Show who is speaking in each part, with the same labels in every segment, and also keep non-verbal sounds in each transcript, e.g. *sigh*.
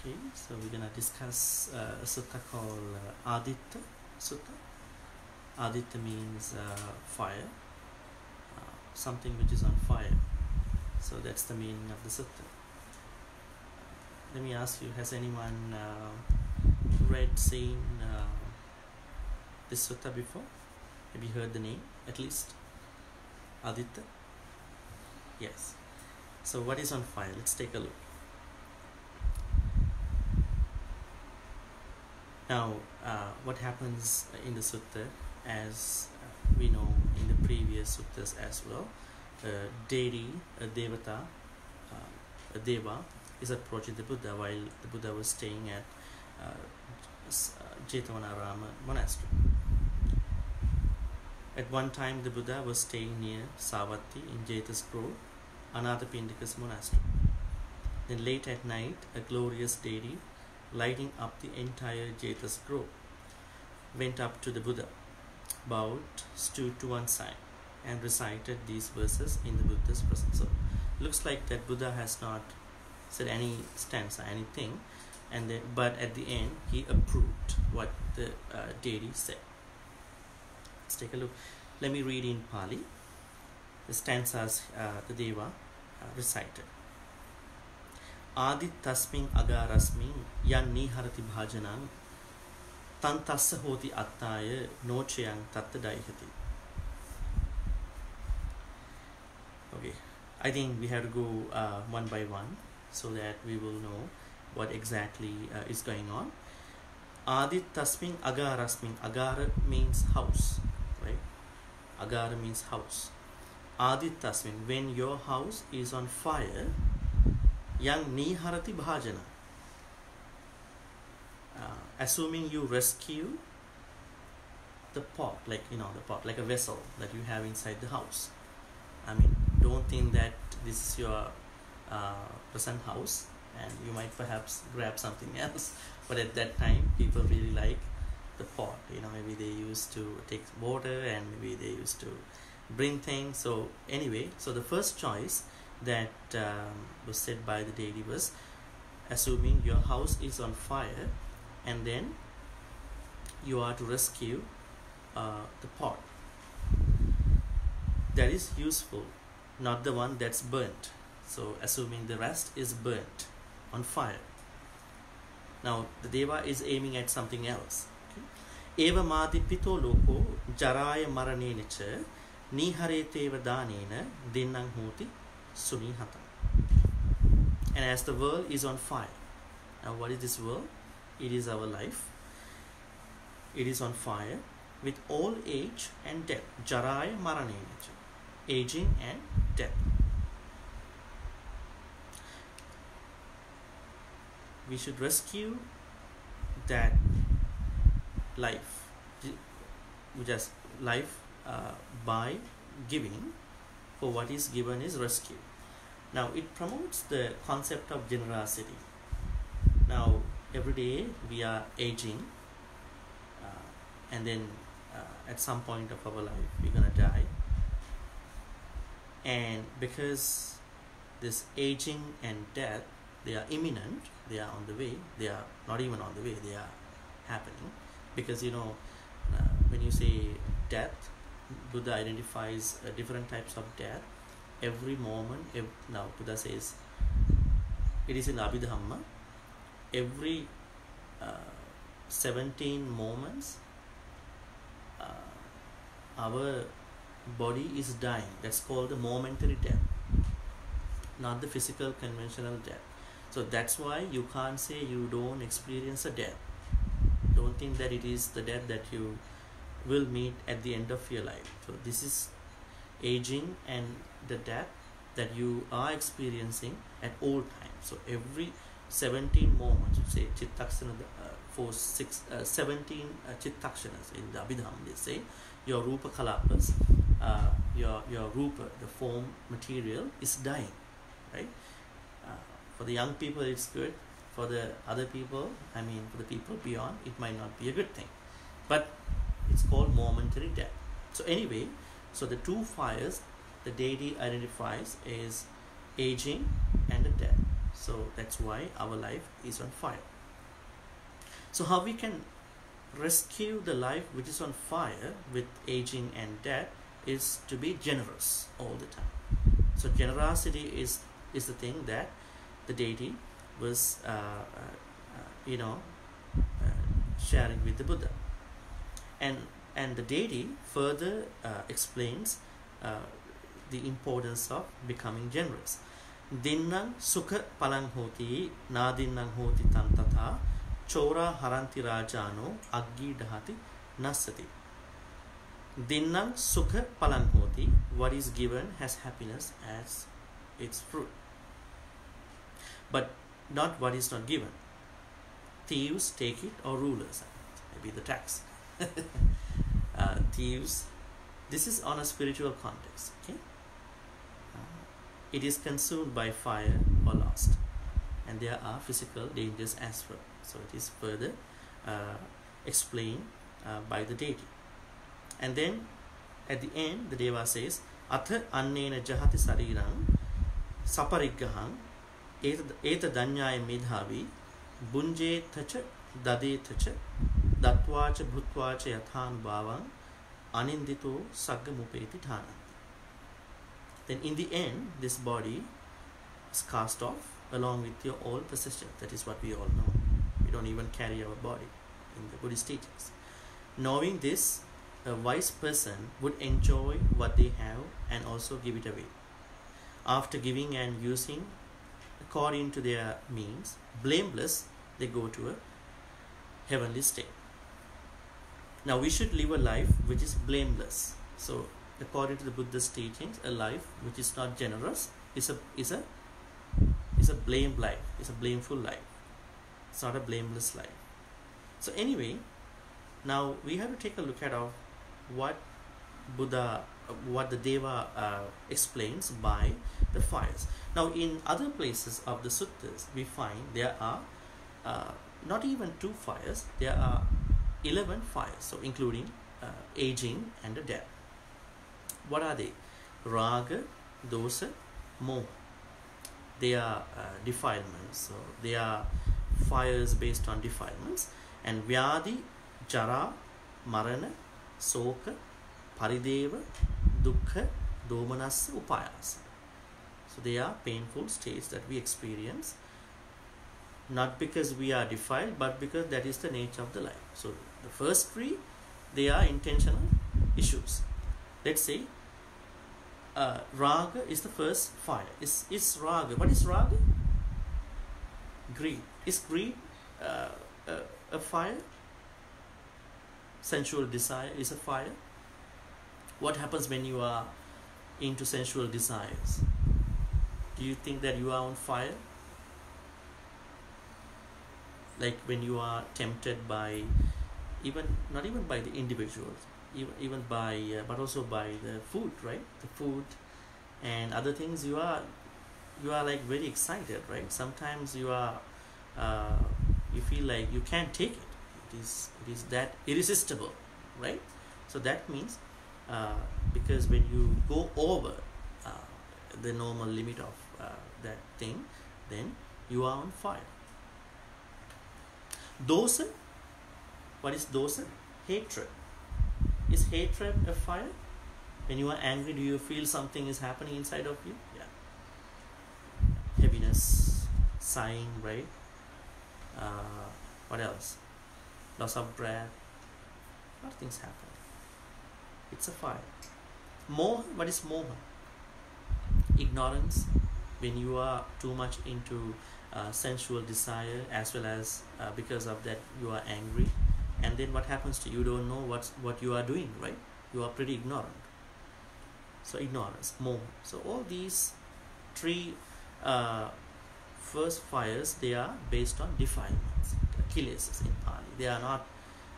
Speaker 1: Okay, so we're gonna discuss uh, a sutta called uh, Aditta Sutta. Aditta means uh, fire, uh, something which is on fire. So that's the meaning of the sutta. Let me ask you: Has anyone uh, read, seen uh, this sutta before? Have you heard the name at least? Aditta. Yes. So what is on fire? Let's take a look. Now, uh, what happens in the sutta, as uh, we know in the previous suttas as well, a deity, a devata, uh, a deva, is approaching the Buddha while the Buddha was staying at uh, uh, Jetavanarama monastery. At one time, the Buddha was staying near Savatthi in Jetas Grove, Anathapindika's monastery. Then, late at night, a glorious deity lighting up the entire Jetas Grove went up to the Buddha, bowed, stood to one side, and recited these verses in the Buddha's presence. So, looks like that Buddha has not said any stanza, anything, and then, but at the end, he approved what the uh, deity said. Let's take a look. Let me read in Pali the stanzas uh, the Deva uh, recited. ආදි තස්මින් අගාරස්මින් යන් නීහරති භාජනං තන් තස්ස හෝති අත්තාය නෝචයන් තත්ත දයිහති. Okay, I think we have to go uh, one by one so that we will know what exactly uh, is going on. Adi tasmin agarasmin. Agara means house, right? Agara means house. Adi tasmin. When your house is on fire, yang niharati bhajana. Uh, assuming you rescue the pot, like you know, the pot, like a vessel that you have inside the house. I mean, don't think that this is your uh, present house and you might perhaps grab something else. *laughs* But at that time, people really like the pot. You know, maybe they used to take water and maybe they used to bring things. So anyway, so the first choice that um, was said by the deity was assuming your house is on fire and then you are to rescue uh, the pot. That is useful not the one that's burnt. So assuming the rest is burnt on fire. Now the deva is aiming at something else. Eva madi pito loko jaraya maranena cha nihareteva danena dinnang hoti sunihata and as the world is on fire now what is this world? It is our life. It is on fire with old age and death. Jaraya maranena cha aging and death. We should rescue that life. Which just life uh, by giving. For what is given is rescue now it promotes the concept of generosity. Now every day we are aging uh, and then uh, at some point of our life we're gonna die. And because this aging and death they are imminent they are on the way they are not even on the way they are happening. Because you know uh, when you say death buddha identifies uh, different types of death every moment ev- now buddha says it is in abhidhamma every uh, 17 moments uh, our body is dying. That's called the momentary death not the physical conventional death. So that's why you can't say you don't experience a death. Don't think that it is the death that you will meet at the end of your life. So this is aging and the death that you are experiencing at all times. So every 17 moments say chittaksana uh, for six uh, 17 uh, chittakshanas in the abhidham they say your rupa kalapas uh, your your rupa the form material is dying right? Uh, for the young people it's good. For the other people i mean for the people beyond it might not be a good thing. But it's called momentary death. So anyway so the two fires the deity identifies is aging and the death So that's why our life is on fire. So how we can rescue the life which is on fire with aging and death is to be generous all the time. So generosity is is the thing that the deity was uh, uh, uh, you know uh, sharing with the Buddha, and and the deity further uh, explains uh, the importance of becoming generous. Dinnan sukha palang hoti nadinnan hoti tam tatha chora haranti rajano aggi dahati nasati. Dinnan sukha palang hoti what is given has happiness as its fruit. But not what is not given. Thieves take it or rulers, maybe the tax. *laughs* uh, thieves, this is on a spiritual context, okay? Uh, it is consumed by fire or lost, and there are physical dangers as well. So it is further uh, explained uh, by the deity. And then at the end, the Deva says, Atha annena jahati sarirang sapariggahang ඒත දඤ්ඤාය මේධාවී බුංජේතච දදේතච දත්වාච භුත්වාච යථානුභාවං anindito saggamupeti thananti. Then in the end, this body is cast off along with your all possessions. That is what we all know. We don't even carry our body in the Buddhist teachings. Knowing this, a wise person would enjoy what they have and also give it away. After giving and using according to their means, blameless, they go to a heavenly state. Now we should live a life which is blameless. So according to the Buddha's teachings, a life which is not generous is a is a is a blame life, It's a blameful life. It's not a blameless life. So anyway, now we have to take a look at of what Buddha, what the Deva uh, explains by the fires. Now, in other places of the suttas, we find there are uh, not even two fires, there are 11 fires, so including uh, aging and death. What are they? Raga, dosa, moha. They are uh, defilements, so they are fires based on defilements. And vyadi, jara, marana, soka, parideva, dukkha, domanassa, upayasa. So they are painful states that we experience not because we are defiled but because that is the nature of the life. So the first three they are intentional issues. Let's say uh, raga is the first fire. Is is raga? What is raga? Greed. Is greed uh, a, a fire? Sensual desire is a fire. What happens when you are into sensual desires? do you think that you are on fire like when you are tempted by even not even by the individuals even, even by uh, but also by the food right? The food and other things you are you are like very excited right? Sometimes you are uh, you feel like you can't take it. It is it is that irresistible right? So that means uh, because when you go over uh, the normal limit of uh, that thing, then you are on fire. Dosa, what is dosa? Hatred. Is hatred a fire? When you are angry, do you feel something is happening inside of you? Yeah. Heaviness, sighing, right? Uh, what else? Loss of breath. A lot of things happen. It's a fire. Moha, what is moha? Ignorance, when you are too much into uh, sensual desire as well as uh, because of that you are angry and then what happens to you, don't know what's what you are doing right? You are pretty ignorant. So ignorance more. So all these three uh, first fires they are based on defilements kilesas in Pali. They are not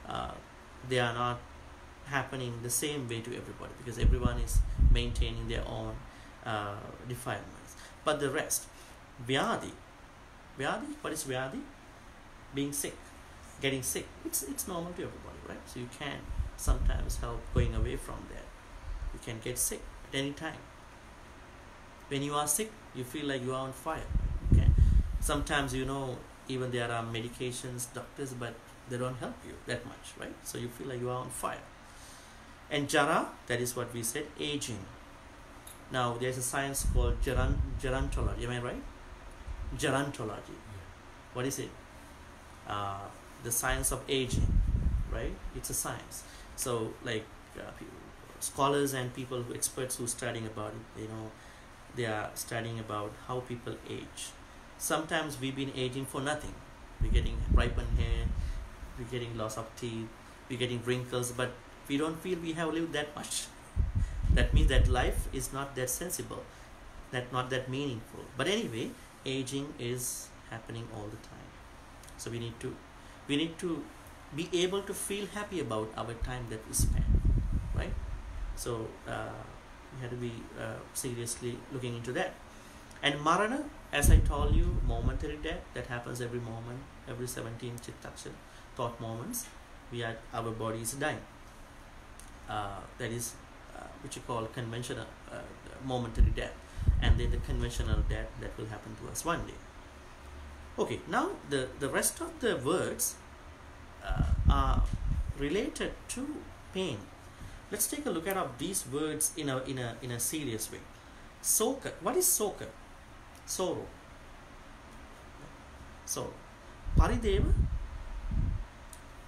Speaker 1: uh, they are not happening the same way to everybody because everyone is maintaining their own uh, defilement but the rest, vyadi, vyadi, what is vyadi? Being sick, getting sick. It's it's normal to everybody, right? So you can sometimes help going away from that. You can get sick at any time. When you are sick, you feel like you are on fire. Okay, sometimes you know even there are medications doctors but they don't help you that much right so you feel like you are on fire and jara that is what we said aging now there's a science called geron- gerontology am i right gerontology what is it uh, the science of aging right? It's a science. So like uh, scholars and people who experts who studying about it you know they are studying about how people age. Sometimes we've been aging for nothing. We're getting ripened hair we're getting loss of teeth we're getting wrinkles but we don't feel we have lived that much. *laughs* That means that life is not that sensible that not that meaningful. But anyway aging is happening all the time. So we need to we need to be able to feel happy about our time that we spend right? So uh, we have to be uh, seriously looking into that. And marana as i told you momentary death that happens every moment every 17 chittaksha thought moments we are our body is dying. Uh, that is uh, which you call conventional uh, momentary death. And then the conventional death that will happen to us one day okay now the the rest of the words uh, are related to pain. Let's take a look at these words in a in a in a serious way. Soka what is soka? Sorrow. So parideva?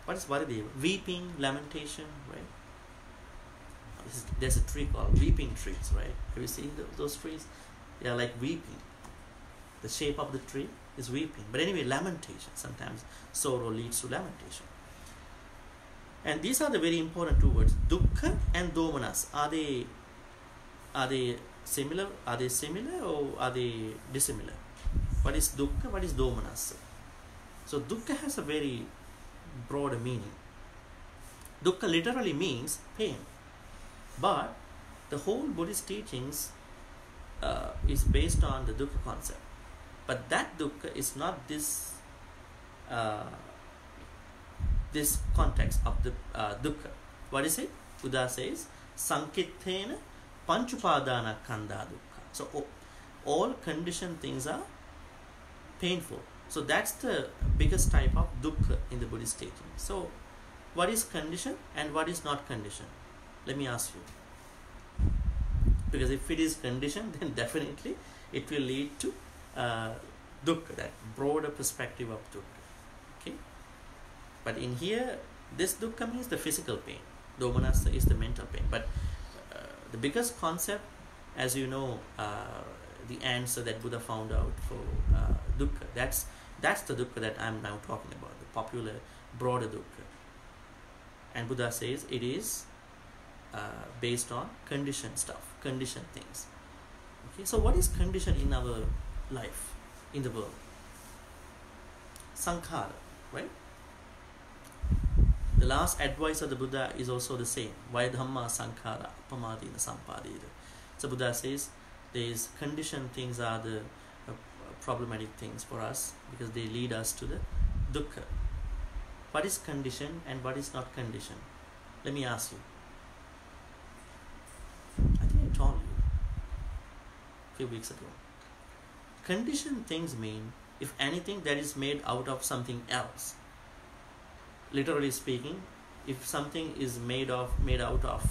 Speaker 1: What is parideva? Weeping lamentation right? Is, there's a tree called weeping trees right? Have you seen the, those trees? They are like weeping the shape of the tree is weeping. But anyway, lamentation. Sometimes sorrow leads to lamentation. And these are the very important two words. Dukkha and domanas. Are they are they similar? Are they similar or are they dissimilar? What is dukkha? What is domanas? So dukkha has a very broader meaning. Dukkha literally means pain. But the whole Buddhist teachings uh, is based on the dukkha concept. But that dukkha is not this uh, this context of the uh, dukkha. What is it? Buddha says, Sankithena panchupadana kanda dukkha. So all, all conditioned things are painful. So that's the biggest type of dukkha in the Buddhist teaching. So what is condition and what is not condition? Let me ask you. Because if it is condition, *laughs* then definitely it will lead to uh, dukkha, that broader perspective of dukkha. Okay, but in here, this dukkha means the physical pain. Domanassa is the mental pain. But uh, the biggest concept, as you know, uh, the answer that Buddha found out for uh, dukkha. That's that's the dukkha that I'm now talking about, the popular, broader dukkha. And Buddha says it is uh, based on conditioned stuff, conditioned things. Okay, so what is condition in our life in the world. Sankhara, right? The last advice of the Buddha is also the same. Vaidhamma sankhara pamadina sampadina. So Buddha says these conditioned things are the uh, problematic things for us because they lead us to the dukkha. What is condition and what is not condition? Let me ask you. I think I told you a few weeks ago. Conditioned things mean if anything that is made out of something else. Literally speaking, if something is made of made out of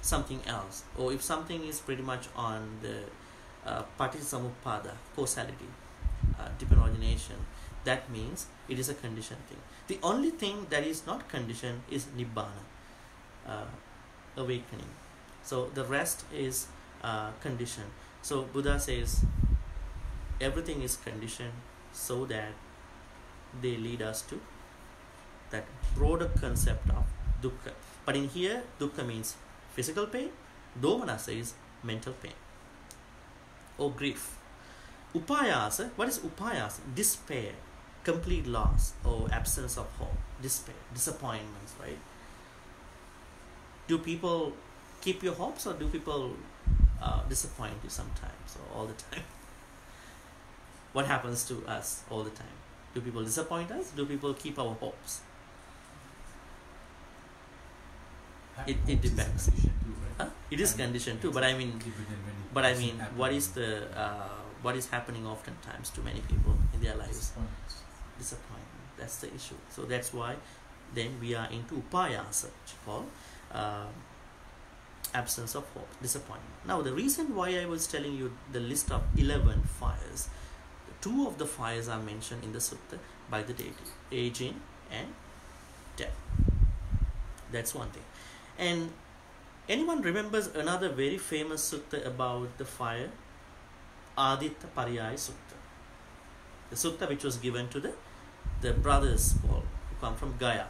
Speaker 1: something else, or if something is pretty much on the uh, causality, uh, dependent origination, that means it is a conditioned thing. The only thing that is not conditioned is nibbana, uh, awakening. So the rest is uh, conditioned. So Buddha says everything is conditioned so that they lead us to that broader concept of dukkha. But in here, dukkha means physical pain, domanasa is mental pain or grief. Upayasa, what is upayasa? Despair, complete loss or absence of hope, despair, disappointments, right? Do people keep your hopes or do people uh, disappoint you sometimes or all the time? What happens to us all the time? Do people disappoint us? Do people keep our hopes? It, it depends.
Speaker 2: Too, right?
Speaker 1: Huh? It is conditioned too, but I mean,
Speaker 2: even when it
Speaker 1: but I mean, what is the uh, what is happening oftentimes to many people in their lives disappointment that's the issue so that's why then we are into upayasa which called uh, absence of hope disappointment now the reason why i was telling you the list of 11 fires two of the fires are mentioned in the sutta by the deity aging and death that's one thing and anyone remembers another very famous sutta about the fire Aditta Pariyaya Sutta. The sutta which was given to the, the brothers who come from Gaya.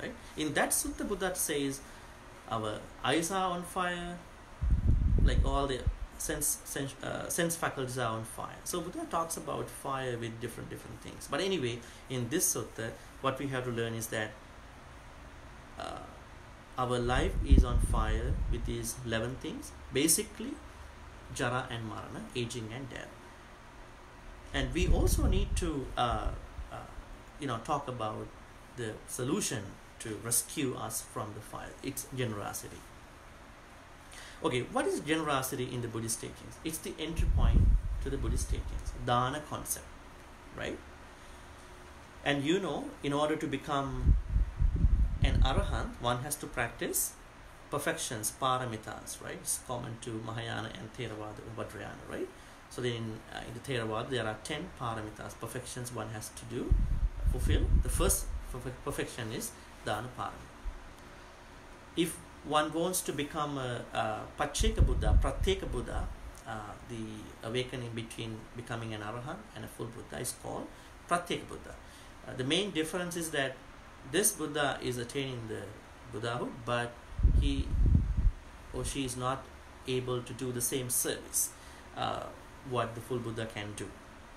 Speaker 1: Right? In that sutta, Buddha says, Our eyes are on fire, like all the sense sense, uh, sense faculties are on fire. So Buddha talks about fire with different different things. But anyway, in this sutta, what we have to learn is that uh, our life is on fire with these 11 things. Basically, jara and marana, aging and death. And we also need to, uh, uh, you know, talk about the solution to rescue us from the fire. It's generosity. Okay, what is generosity in the Buddhist teachings? It's the entry point to the Buddhist teachings, dana concept, right? And you know, in order to become an arahant, one has to practice perfections, paramitas, right? It's common to Mahayana and Theravada and Vajrayana, right? So then in, uh, in the Theravada, there are 10 paramitas, perfections one has to do, fulfill. The first perfection is Dana Parami. If one wants to become a, a Pacheka Buddha, Pratyeka Buddha, uh, the awakening between becoming an Arahant and a full Buddha is called Pratyeka Buddha. Uh, the main difference is that this Buddha is attaining the Buddhahood, but he or she is not able to do the same service uh, what the full Buddha can do.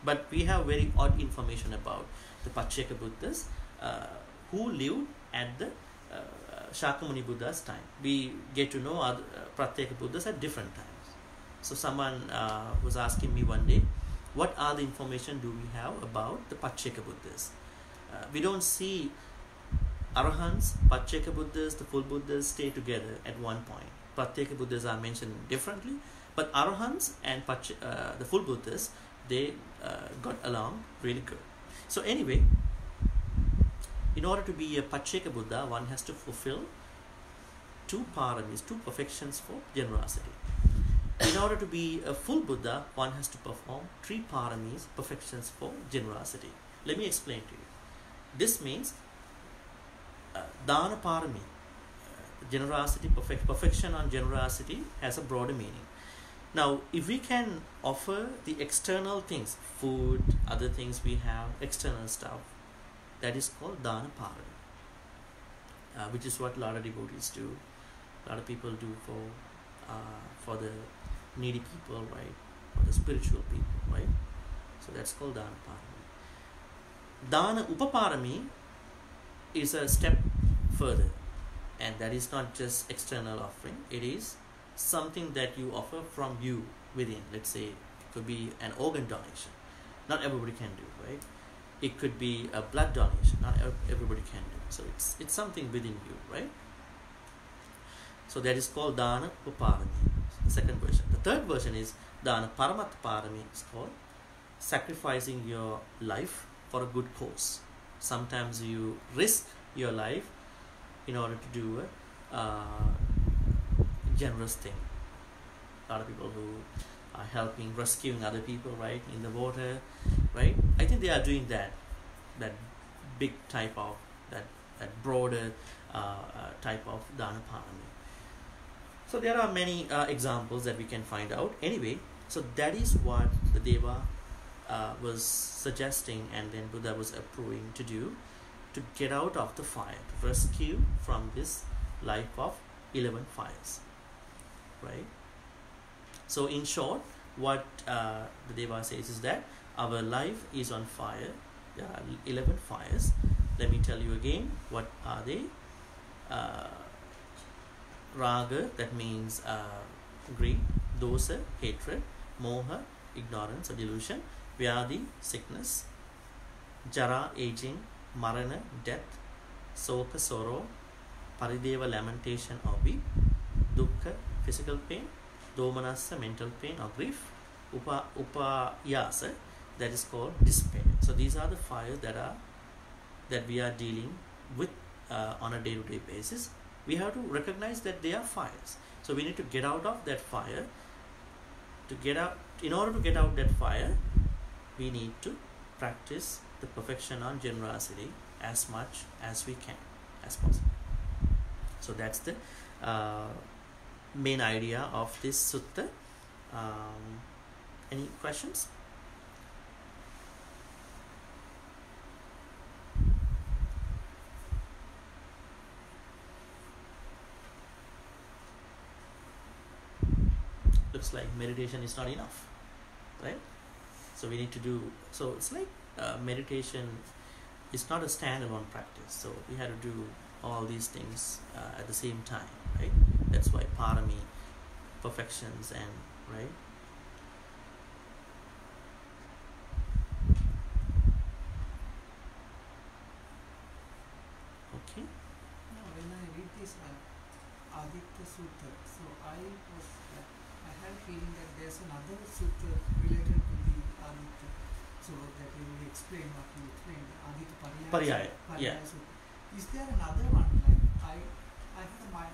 Speaker 1: But we have very odd information about the Pacheka Buddhas uh, who lived at the uh, Shakyamuni Buddha's time. We get to know other uh, Pratyeka Buddhas at different times. So someone uh, was asking me one day, what are the information do we have about the Pacheka Buddhas? Uh, we don't see Arahants, Pacheka Buddhas, the full Buddhas stay together at one point. Pratyeka Buddhas are mentioned differently, but Arahants and Pach- uh, the full Buddhas, they uh, got along really good. So, anyway, in order to be a Pacheka Buddha, one has to fulfill two paramis, two perfections for generosity. In order to be a full Buddha, one has to perform three paramis, perfections for generosity. Let me explain to you. This means uh, dana parami, uh, generosity, perfect, perfection on generosity has a broader meaning. Now, if we can offer the external things, food, other things we have, external stuff, that is called dana parami, uh, which is what a lot of devotees do. A lot of people do for uh, for the needy people, right? For the spiritual people, right? So that's called dana parami. Dana upaparami is a step further and that is not just external offering it is something that you offer from you within let's say it could be an organ donation not everybody can do right it could be a blood donation. Not everybody can. Do so it's it's something within you right? So that is called dana uparami the second version. The third version is dana paramat parami it's called sacrificing your life for a good cause. Sometimes you risk your life in order to do a uh, generous thing. A lot of people who are helping rescuing other people right in the water right i think they are doing that that big type of that that broader uh, uh, type of dana parami so there are many uh, examples that we can find out anyway so that is what the deva uh, was suggesting and then Buddha was approving to do to get out of the fire, to rescue from this life of 11 fires. Right? So, in short, what uh, the Deva says is that our life is on fire. There are 11 fires. Let me tell you again what are they? Uh, raga, that means uh, greed, dosa, hatred, moha, ignorance or delusion, Vyadi, sickness, Jara, aging, Marana, death, Soka, sorrow, Parideva, lamentation or weep, Dukkha, physical pain, Domanassa, mental pain or grief, Upa, Upayasa, that is called despair. So these are the fires that are that we are dealing with uh, on a day-to-day basis. We have to recognize that they are fires. So we need to get out of that fire. To get out in order to get out that fire we need to practice the perfection on generosity as much as we can as possible. So that's the uh, main idea of this sutta. Um, any questions like meditation is not enough right? So we need to do so it's like uh, meditation is not a standalone practice. So we had to do all these things uh, at the same time right? That's why parami perfections and right okay
Speaker 2: Now, when I read this uh, Aditta Sutta, so I was, uh, I had a feeling that there's another sutta related to the Aditta. So that you will explain what you explained, Aditta Pariyaya.
Speaker 1: Yeah.
Speaker 2: Is there another one? Like I, I have my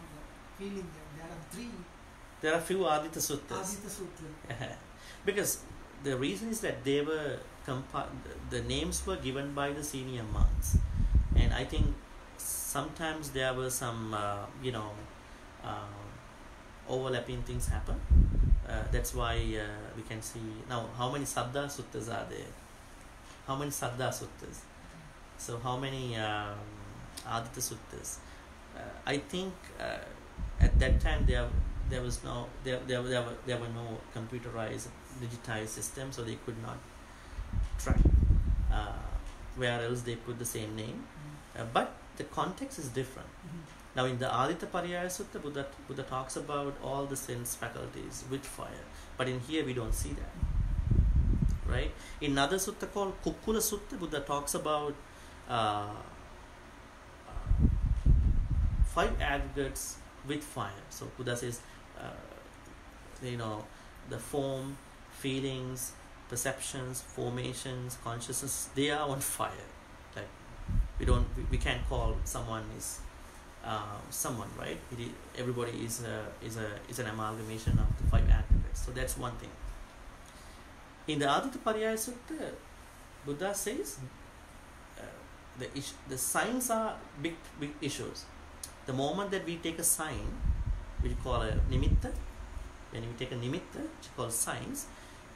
Speaker 2: feeling that there are three
Speaker 1: there are few aditta suttas
Speaker 2: Aditta Sutta. *laughs*
Speaker 1: because the reason is that they were compa- the names were given by the senior monks and i think sometimes there were some uh, you know uh, overlapping things happen uh, that's why uh, we can see now how many saddha suttas are there how many saddha suttas so how many um, aditta suttas uh, i think uh, at that time there there was no there there, there, were, there were no computerized digitized system so they could not track uh, where else they put the same name.
Speaker 2: Mm.
Speaker 1: uh, but the context is different.
Speaker 2: Mhm.
Speaker 1: now in the Aditta Pariyaya Sutta Buddha, Buddha talks about all the sense faculties with fire but in here we don't see that. Right? In another sutta called Kukkula Sutta Buddha talks about five aggregates with fire. So Buddha says uh, you know the form feelings perceptions formations consciousness they are on fire. Like we don't we, we can't call someone is uh, someone right? It is, everybody is a, is a is an amalgamation of the five aggregates. So that's one thing. In the Aditta Pariyaya Sutta Buddha says uh, the ish- the signs are big big issues. The moment that we take a sign which we call a nimitta when we take a nimitta which is called signs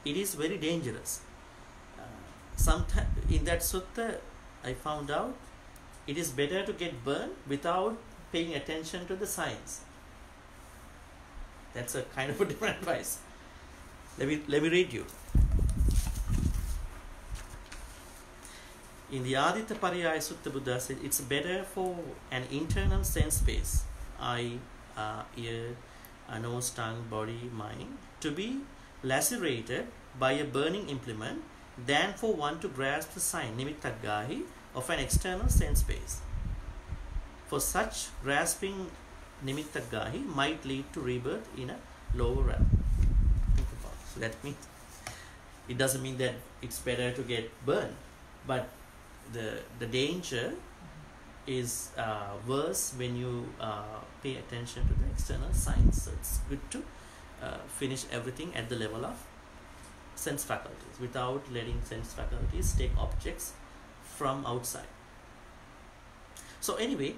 Speaker 1: it is very dangerous. Uh, in that sutta I found out it is better to get burned without paying attention to the signs. That's a kind of a *laughs* different advice. Let me let me read you in the Aditta Pariyaya Sutta Buddha said it's better for an internal sense space eye uh, ear uh, nose tongue body mind to be lacerated by a burning implement than for one to grasp the sign nimittagahi of an external sense space. For such grasping nimittagahi might lead to rebirth in a lower realm. So that means it doesn't mean that it's better to get burned but the the danger is uh, worse when you uh, pay attention to the external signs so it's good to uh, finish everything at the level of sense faculties without letting sense faculties take objects from outside. So anyway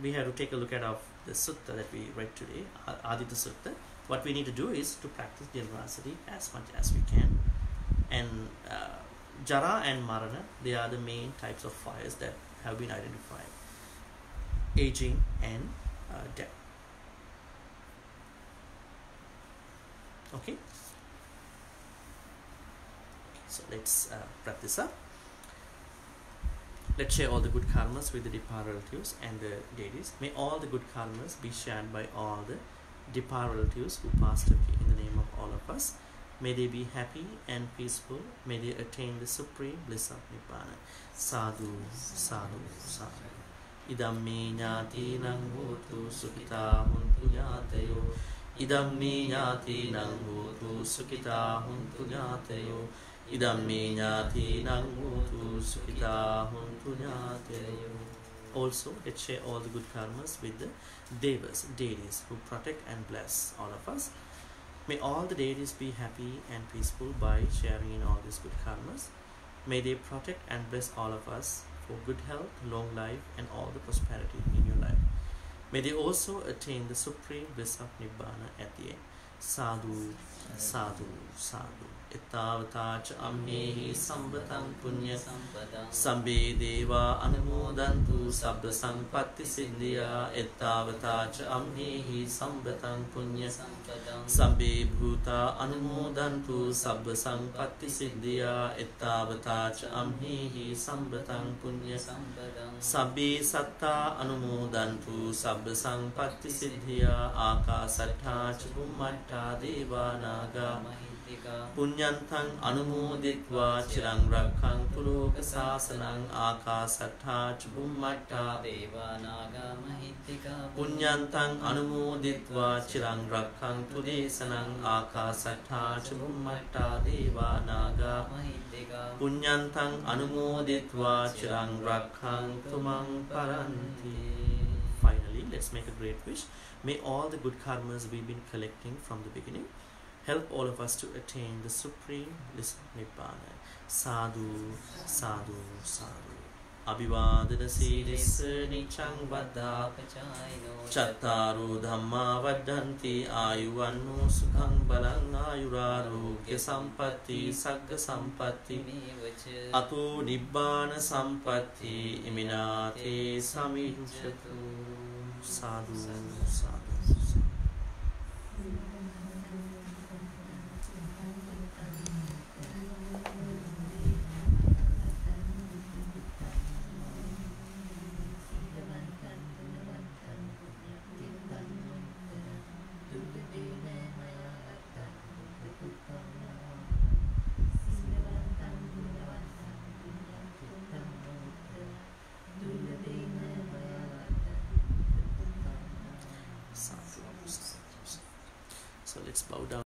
Speaker 1: we have to take a look at of the sutta that we read today aditta sutta. What we need to do is to practice generosity as much as we can and uh, jara and marana they are the main types of fires that have been identified. Aging and uh, death. Okay. So let's uh, wrap this up. Let's share all the good karmas with the departed relatives and the deities. May all the good karmas be shared by all the departed relatives who passed away in the name of all of us May they be happy and peaceful. May they attain the supreme bliss of Nibbana. Sadhu, sadhu, sadhu. Idam me nyati nang hotu sukita huntu nyatayo. Idam me nyati nang hotu sukita huntu nyatayo. Idam me nyati nang hotu sukita huntu nyatayo. Also, let's share all the good karmas with the devas, deities who protect and bless all of us may all the deities be happy and peaceful by sharing in all these good karmas. May they protect and bless all of us for good health long life and all the prosperity in your life. May they also attain the supreme bliss of nibbana at the end. Sadhu sadhu sadhu එත්තාවතාච අම්මේහි සම්බතං පුඤ්ඤ. සම්බේ දේවා අනුමෝදන්තු සබ්බ සම්පත්ති සිද්ධියා. එත්තාවතාච අම්මේහි සම්බතං පුඤ්ඤ. සම්බේ භූතා අනුමෝදන්තු සබ්බ සම්පත්ති සිද්ධියා. එත්තාවතාච අම්මේහි සම්බතං පුඤ්ඤ. සබ්බේ සත්තා අනුමෝදන්තු සබ්බ සම්පත්ති සිද්ධියා. ආකාසට්ඨා ච බුම්මට්ඨා දේවා නාග පුඤ්ඤන්තං අනුමෝදිත්වා චිරං රක්ඛන්තු ලෝක සාසනං ආකාසට්ඨා ච බුම්මට්ඨා
Speaker 3: දේවා නාග මහිත්‍තිකා
Speaker 1: පුඤ්ඤන්තං අනුමෝදිත්වා චිරං රක්ඛන්තු දේශනං ආකාසට්ඨා ච බුම්මට්ඨා දේවා නාග
Speaker 3: මහිත්‍තිකා
Speaker 1: පුඤ්ඤන්තං අනුමෝදිත්වා චිරං රක්ඛන්තු මං පරන්ති Finally, let's make a great wish. May all the good karmas we've been collecting from the beginning help all of us to attain the supreme bliss of Nibbana. Sadhu, sadhu, sadhu. අභිවාදන සීරිස්ස නිචං වද්දා
Speaker 3: පචායිනෝ
Speaker 1: චත්තාරු ධම්මා වඩ්ඩන්ති ආයුවන්නෝ සුඛං බලං ආයුරාරෝග්‍ය සම්පatti සග්ග සම්පatti
Speaker 3: මේවච
Speaker 1: අතෝ නිබ්බාන සම්පatti ඉමිනාතේ සමිච්ඡතු සාදු සාදු